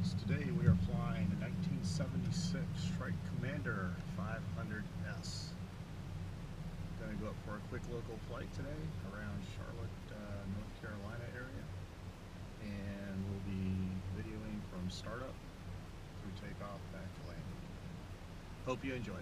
gents. Today we are flying a 1976 Shrike Commander 500S. Going to go up for a quick local flight today around Charlotte, uh, North Carolina area. And we'll be videoing from startup through takeoff back to landing. Hope you enjoy.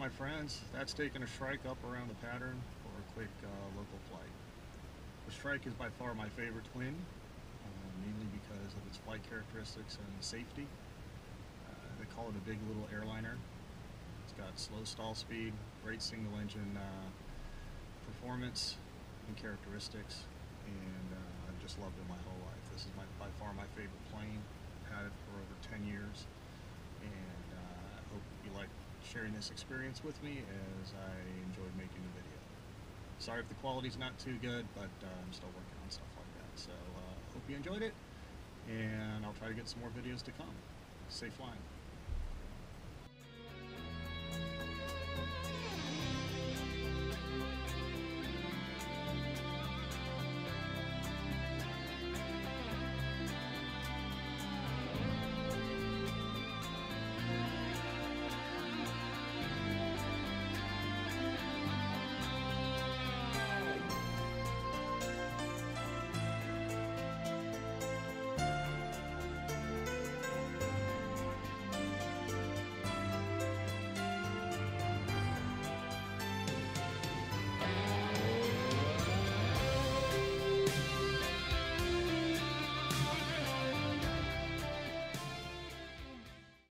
My friends, that's taking a Shrike up around the pattern for a quick uh, local flight. The Shrike is by far my favorite twin, uh, mainly because of its flight characteristics and safety. Uh, they call it a big little airliner. It's got slow stall speed, great single engine uh, performance and characteristics, and uh, I've just loved it my whole life. This is my, by far my favorite plane. I've had it for over 10 years, and uh, I hope you like sharing this experience with me as I enjoyed making the video. Sorry if the quality's not too good, but uh, I'm still working on stuff like that. So uh, hope you enjoyed it, and I'll try to get some more videos to come. Safe flying.